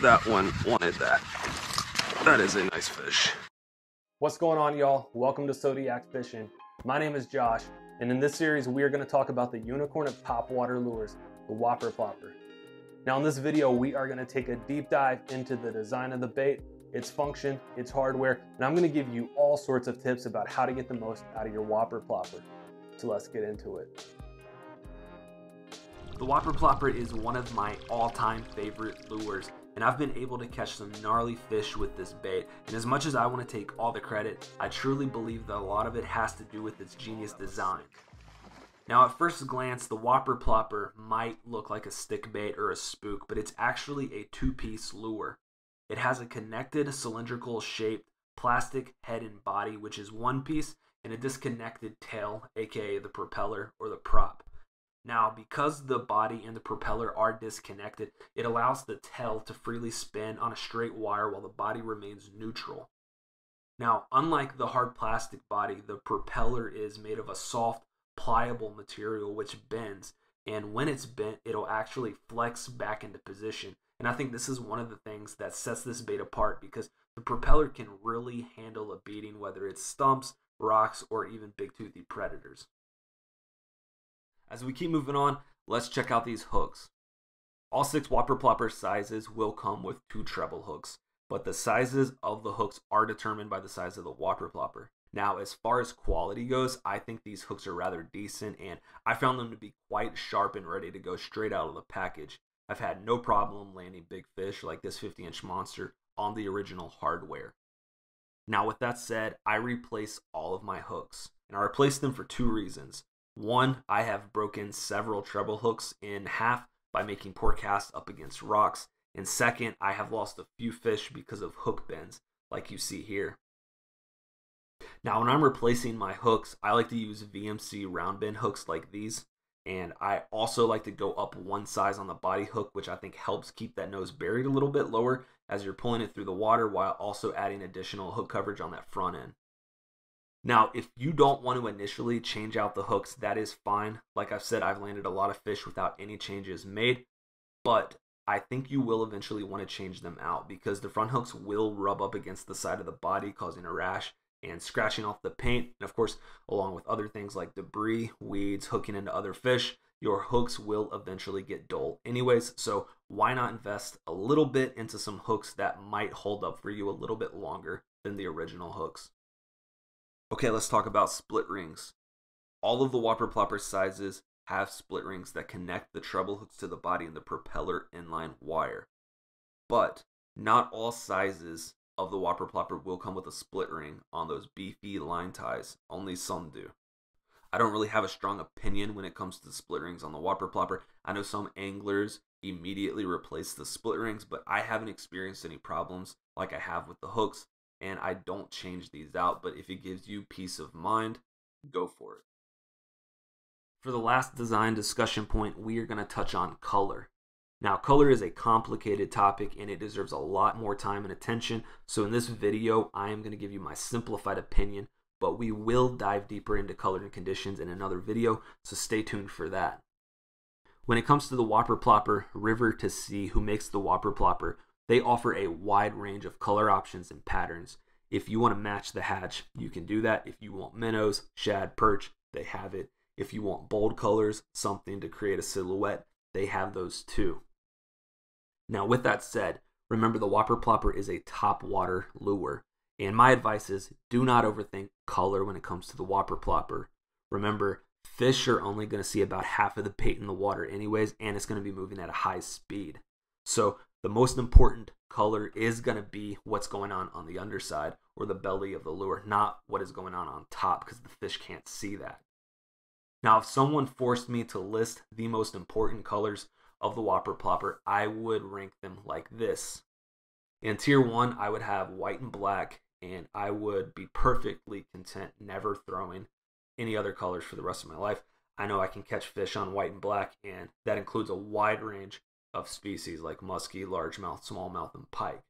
that one wanted that. That is a nice fish. What's going on, y'all? Welcome to Sota Yak Fishing. My name is Josh, and in this series, we are going to talk about the unicorn of topwater lures, the Whopper Plopper. Now, in this video, we are going to take a deep dive into the design of the bait, its function, its hardware, and I'm going to give you all sorts of tips about how to get the most out of your Whopper Plopper. So let's get into it. The Whopper Plopper is one of my all-time favorite lures, and I've been able to catch some gnarly fish with this bait. And as much as I want to take all the credit, I truly believe that a lot of it has to do with its genius design. Now, at first glance, the Whopper Plopper might look like a stick bait or a spook, but it's actually a two-piece lure. It has a connected cylindrical shaped plastic head and body, which is one piece, and a disconnected tail, aka the propeller or the prop. Now, because the body and the propeller are disconnected, it allows the tail to freely spin on a straight wire while the body remains neutral. Now, unlike the hard plastic body, the propeller is made of a soft, pliable material which bends, and when it's bent, it'll actually flex back into position. And I think this is one of the things that sets this bait apart because the propeller can really handle a beating, whether it's stumps, rocks, or even big toothy predators. As we keep moving on, let's check out these hooks. All six Whopper Plopper sizes will come with two treble hooks, but the sizes of the hooks are determined by the size of the Whopper Plopper. Now, as far as quality goes, I think these hooks are rather decent, and I found them to be quite sharp and ready to go straight out of the package. I've had no problem landing big fish like this 50 inch monster on the original hardware. Now, with that said, I replace all of my hooks, and I replace them for two reasons. One, I have broken several treble hooks in half by making poor casts up against rocks. And second, I have lost a few fish because of hook bends, like you see here. Now, when I'm replacing my hooks, I like to use VMC round bend hooks like these. And I also like to go up one size on the body hook, which I think helps keep that nose buried a little bit lower as you're pulling it through the water while also adding additional hook coverage on that front end. Now, if you don't want to initially change out the hooks, that is fine. Like I've said, I've landed a lot of fish without any changes made, but I think you will eventually want to change them out because the front hooks will rub up against the side of the body, causing a rash and scratching off the paint. And of course, along with other things like debris, weeds, hooking into other fish, your hooks will eventually get dull anyways. So why not invest a little bit into some hooks that might hold up for you a little bit longer than the original hooks? Okay, let's talk about split rings. All of the Whopper Plopper sizes have split rings that connect the treble hooks to the body and the propeller inline wire. But not all sizes of the Whopper Plopper will come with a split ring on those beefy line ties. Only some do. I don't really have a strong opinion when it comes to the split rings on the Whopper Plopper. I know some anglers immediately replace the split rings, but I haven't experienced any problems like I have with the hooks and I don't change these out. But if it gives you peace of mind, go for it. For the last design discussion point, we are going to touch on color. Now, color is a complicated topic and it deserves a lot more time and attention. So, in this video, I am going to give you my simplified opinion, but we will dive deeper into color and conditions in another video. So, stay tuned for that. When it comes to the Whopper Plopper, River to Sea, who makes the Whopper Plopper, they offer a wide range of color options and patterns. If you want to match the hatch, you can do that. If you want minnows, shad, perch, they have it. If you want bold colors, something to create a silhouette, they have those too. Now, with that said, remember the Whopper Plopper is a top water lure. And my advice is do not overthink color when it comes to the Whopper Plopper. Remember, fish are only going to see about half of the bait in the water, anyways, and it's going to be moving at a high speed. So the most important color is going to be what's going on on the underside or the belly of the lure, not what is going on on top because the fish can't see that. Now, if someone forced me to list the most important colors of the Whopper Plopper, I would rank them like this. In tier one, I would have white and black, and I would be perfectly content never throwing any other colors for the rest of my life. I know I can catch fish on white and black, and that includes a wide range of species like muskie, largemouth, smallmouth, and pike.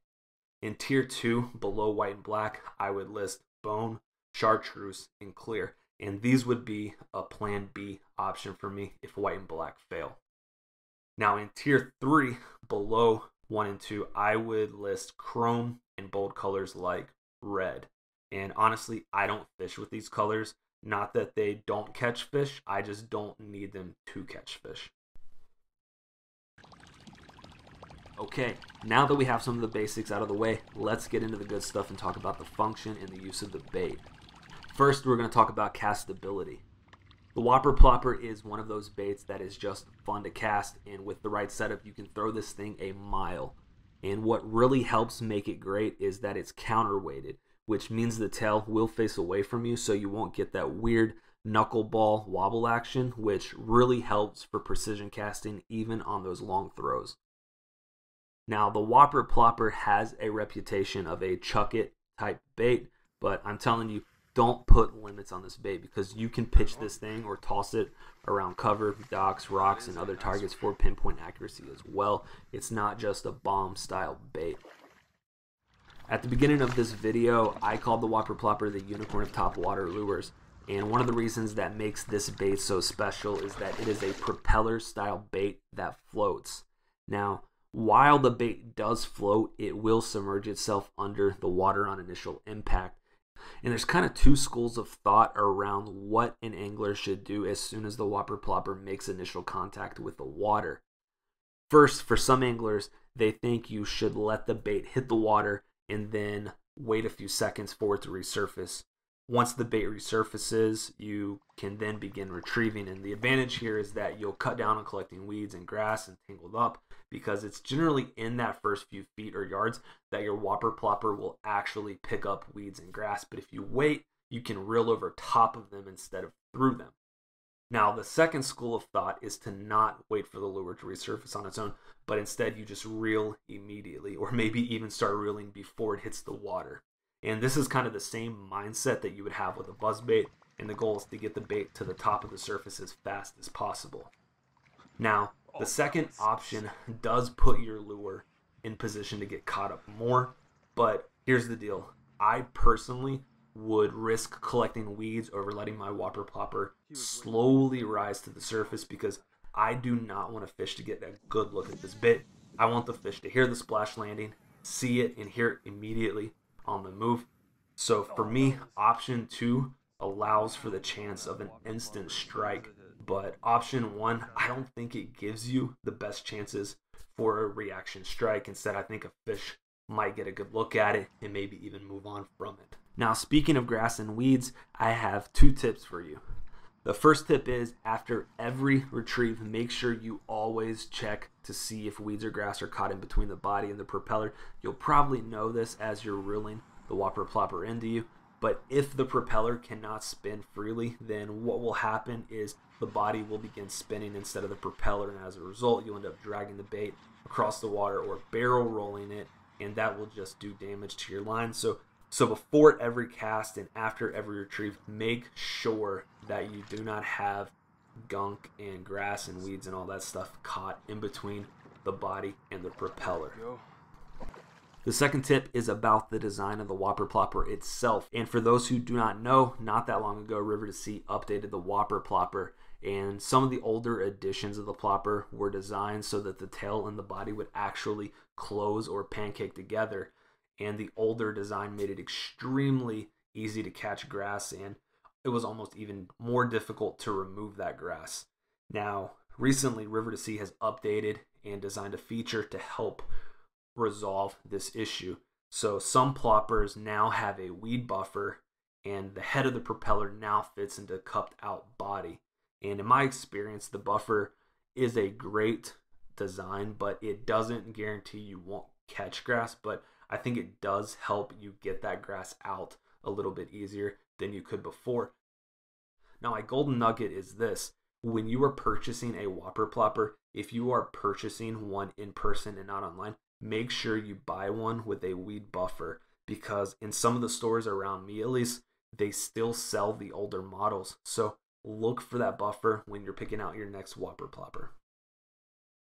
In tier 2, below white and black, I would list bone, chartreuse, and clear, and these would be a plan B option for me if white and black fail. Now in tier 3, below one and two, I would list chrome and bold colors like red. And honestly, I don't fish with these colors. Not that they don't catch fish, I just don't need them to catch fish. Okay, now that we have some of the basics out of the way, let's get into the good stuff and talk about the function and the use of the bait. First, we're going to talk about castability. The Whopper Plopper is one of those baits that is just fun to cast, and with the right setup, you can throw this thing a mile. And what really helps make it great is that it's counterweighted, which means the tail will face away from you so you won't get that weird knuckleball wobble action, which really helps for precision casting even on those long throws. Now, the Whopper Plopper has a reputation of a chuck it type bait, but I'm telling you, don't put limits on this bait because you can pitch this thing or toss it around cover, docks, rocks, and other targets for pinpoint accuracy as well. It's not just a bomb style bait. At the beginning of this video, I called the Whopper Plopper the unicorn of top water lures. And one of the reasons that makes this bait so special is that it is a propeller style bait that floats. Now, while the bait does float, it will submerge itself under the water on initial impact. And there's kind of two schools of thought around what an angler should do as soon as the whopper plopper makes initial contact with the water. First, for some anglers, they think you should let the bait hit the water and then wait a few seconds for it to resurface. Once the bait resurfaces, you can then begin retrieving. And the advantage here is that you'll cut down on collecting weeds and grass and tangled up because it's generally in that first few feet or yards that your whopper plopper will actually pick up weeds and grass. But if you wait, you can reel over top of them instead of through them. Now, the second school of thought is to not wait for the lure to resurface on its own, but instead you just reel immediately, or maybe even start reeling before it hits the water. And this is kind of the same mindset that you would have with a buzz bait, and the goal is to get the bait to the top of the surface as fast as possible. Now, the oh, second option does put your lure in position to get caught up more, but here's the deal. I personally would risk collecting weeds over letting my whopper plopper slowly rise to the surface because I do not want a fish to get a good look at this bit. I want the fish to hear the splash landing, see it, and hear it immediately on the move. So for me, option two allows for the chance of an instant strike, but option one, I don't think it gives you the best chances for a reaction strike. Instead, I think a fish might get a good look at it and maybe even move on from it. Now, speaking of grass and weeds, I have two tips for you. The first tip is after every retrieve, make sure you always check to see if weeds or grass are caught in between the body and the propeller. You'll probably know this as you're reeling the whopper plopper into you. But if the propeller cannot spin freely, then what will happen is the body will begin spinning instead of the propeller, and as a result, you'll end up dragging the bait across the water or barrel rolling it, and that will just do damage to your line. So so before every cast and after every retrieve, make sure that you do not have gunk and grass and weeds and all that stuff caught in between the body and the propeller. The second tip is about the design of the Whopper Plopper itself. And for those who do not know, not that long ago, River to Sea updated the Whopper Plopper. And some of the older editions of the plopper were designed so that the tail and the body would actually close or pancake together and the older design made it extremely easy to catch grass and it was almost even more difficult to remove that grass. Now, recently River to Sea has updated and designed a feature to help resolve this issue. So some ploppers now have a weed buffer and the head of the propeller now fits into a cupped out body. And in my experience, the buffer is a great design, but it doesn't guarantee you won't catch grass. But I think it does help you get that grass out a little bit easier than you could before. Now, my golden nugget is this when you are purchasing a Whopper Plopper, if you are purchasing one in person and not online, make sure you buy one with a weed buffer because in some of the stores around me, at least, they still sell the older models. So look for that buffer when you're picking out your next Whopper Plopper.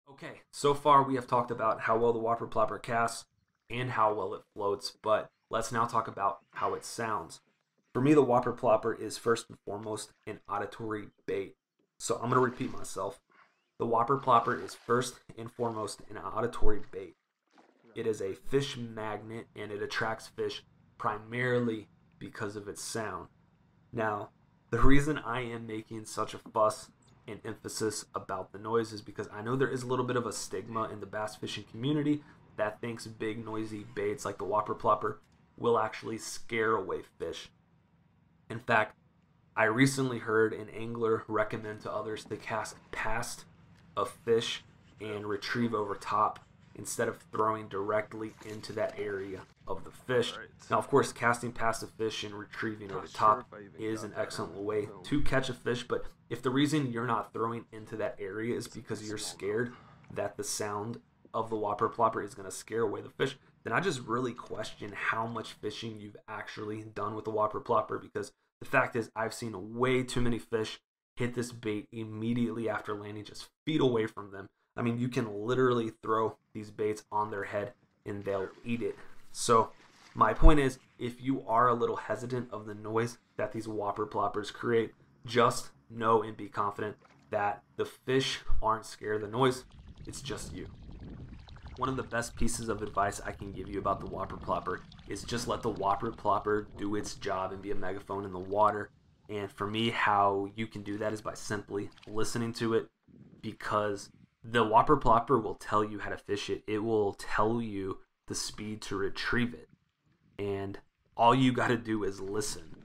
Okay, so far we have talked about how well the Whopper Plopper casts, and how well it floats, but let's now talk about how it sounds. For me, the Whopper Plopper is first and foremost an auditory bait. So I'm going to repeat myself. The Whopper Plopper is first and foremost an auditory bait. it is a fish magnet and it attracts fish primarily because of its sound. Now, the reason I am making such a fuss and emphasis about the noise is because I know there is a little bit of a stigma in the bass fishing community that thinks big noisy baits like the whopper plopper will actually scare away fish. In fact, I recently heard an angler recommend to others to cast past a fish and retrieve over top instead of throwing directly into that area of the fish. Right. Now, of course, casting past a fish and retrieving over Not sure top is an excellent way to catch a fish. But if the reason you're not throwing into that area is because you're scared that the sound of the whopper plopper is going to scare away the fish, then I just really question how much fishing you've actually done with the whopper plopper because the fact is, I've seen way too many fish hit this bait immediately after landing, just feet away from them. I mean, you can literally throw these baits on their head and they'll eat it. So, my point is, if you are a little hesitant of the noise that these whopper ploppers create, just know and be confident that the fish aren't scared of the noise. It's just you. One of the best pieces of advice I can give you about the whopper plopper is just let the whopper plopper do its job and be a megaphone in the water. And for me, how you can do that is by simply listening to it because the whopper plopper will tell you how to fish it. It will tell you the speed to retrieve it. And all you got to do is listen.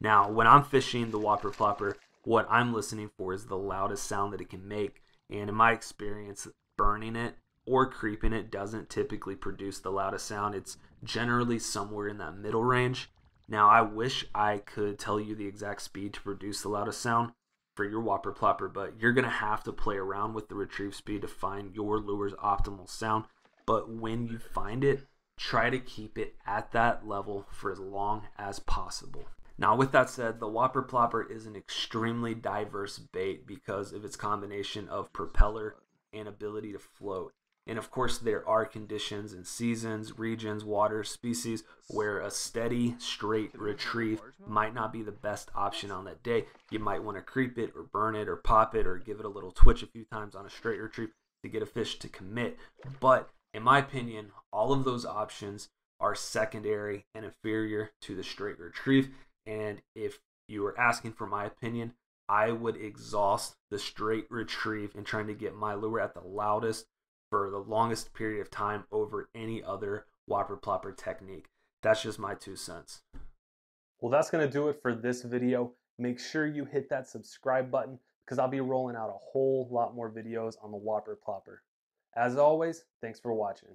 Now, when I'm fishing the whopper plopper, what I'm listening for is the loudest sound that it can make. And in my experience, burning it or creeping it doesn't typically produce the loudest sound. It's generally somewhere in that middle range. Now, I wish I could tell you the exact speed to produce the loudest sound for your whopper plopper, but you're going to have to play around with the retrieve speed to find your lure's optimal sound. But when you find it, try to keep it at that level for as long as possible. Now, with that said, the Whopper Plopper is an extremely diverse bait because of its combination of propeller and ability to float. And of course, there are conditions and seasons, regions, water, species where a steady, straight retrieve might not be the best option on that day. You might want to creep it or burn it or pop it or give it a little twitch a few times on a straight retrieve to get a fish to commit. But in my opinion, all of those options are secondary and inferior to the straight retrieve. And if you were asking for my opinion, I would exhaust the straight retrieve and trying to get my lure at the loudest for the longest period of time over any other whopper plopper technique. That's just my two cents. Well, that's going to do it for this video. Make sure you hit that subscribe button because I'll be rolling out a whole lot more videos on the Whopper Plopper. As always, thanks for watching.